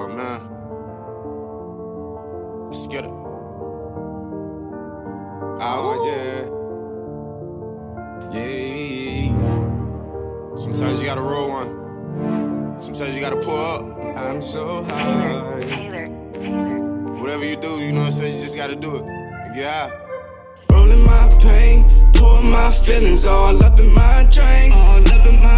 Oh man. Let's get it. Oh yeah. Yeah. Sometimes you gotta roll one. Sometimes you gotta pull up. I'm so Taylor, high. Taylor, Taylor. Whatever you do, you know what I'm saying? You just gotta do it. And get high. Rolling my pain, pour my feelings all up in my drink. All up in my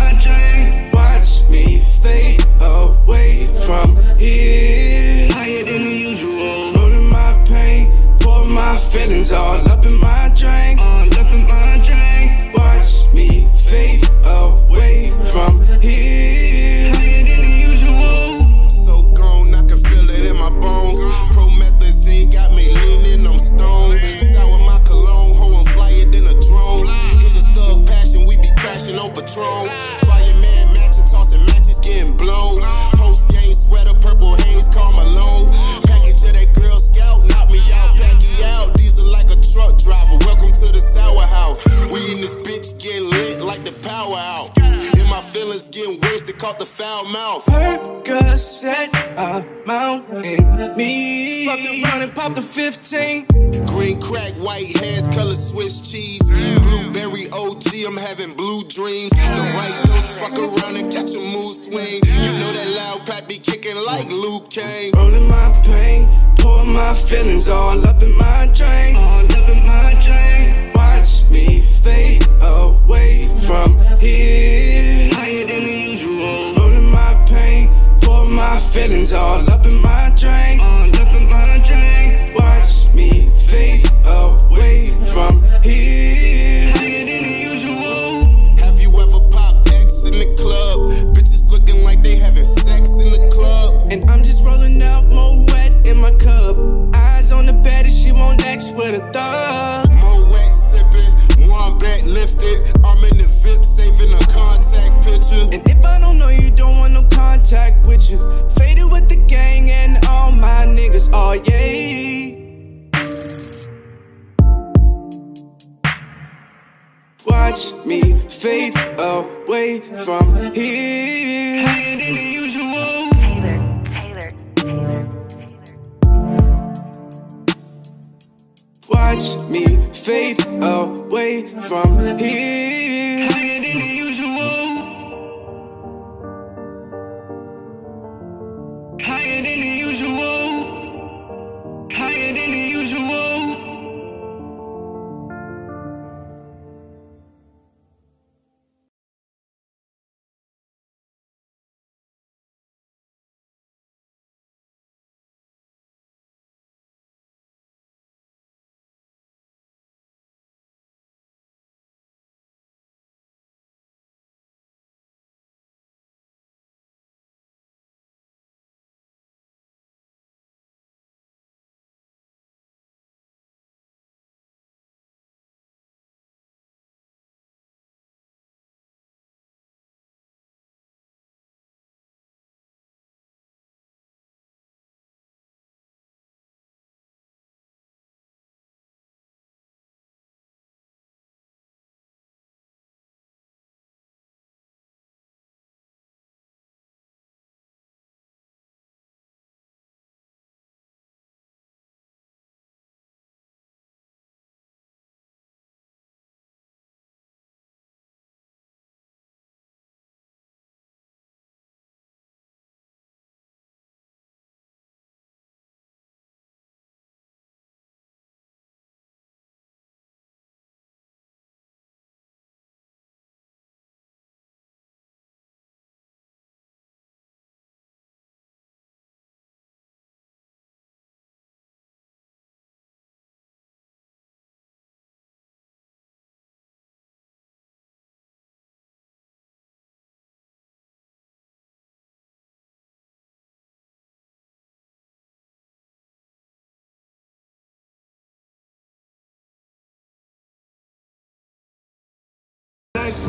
feelings all up in my drink. All up in my drink. Watch me fade away from here. Higher than the usual. So grown, I can feel it in my bones. Promethazine got me leaning, I'm stoned. Sour my cologne, hoe, I'm flyer than a drone. Hit a thug passion, we be crashing on Patron. Power out. And my feelings getting wasted, caught the foul mouth. Percocet amount in me. Fuck around and pop the 15. Green crack, white hands, color Swiss cheese. Blueberry OG, I'm having blue dreams. The right dose, fuck around and catch a mood swing. You know that loud pat be kicking like Liu Kang. Rolling my pain, pour my feelings all up in my drink. Just rolling out more wet in my cup. Eyes on the bed and she won't next with a thug. More wet sipping, one bet lifted. I'm in the VIP saving a contact picture. And if I don't know you, don't want no contact with you. Faded with the gang and all my niggas, oh yeah. Watch me fade away from here. Fade away from here.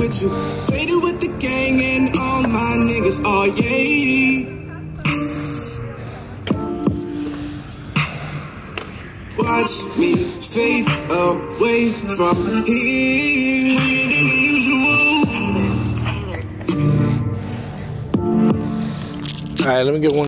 With you, faded with the gang and all my niggas, oh yeah. Watch me fade away from here. All right, let me get one.